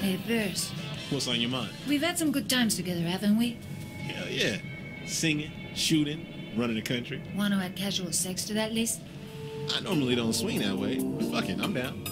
Hey, Burrs. What's on your mind? We've had some good times together, haven't we? Hell yeah. Singing, shooting, running the country. Want to add casual sex to that list? I normally don't swing that way, but fuck it, I'm down.